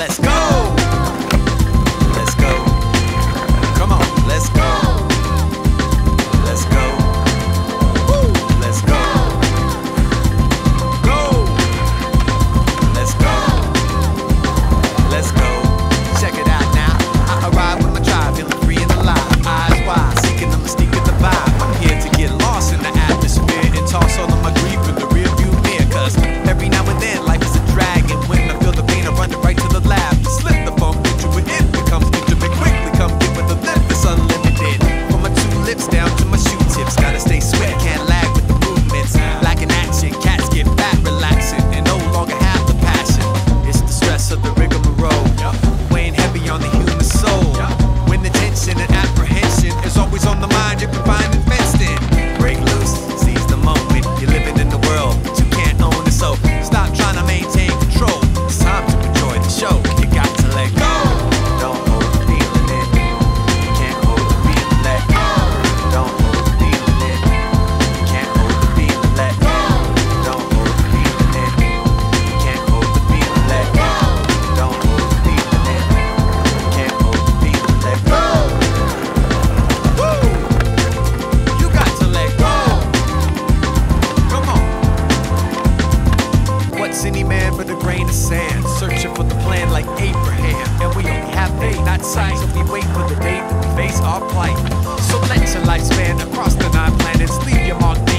Let's go! land with a grain of sand, searching for the plan like Abraham. And we only have faith, not sight, so we wait for the day that we face our plight. So let your lifespan across the nine planets leave your mark.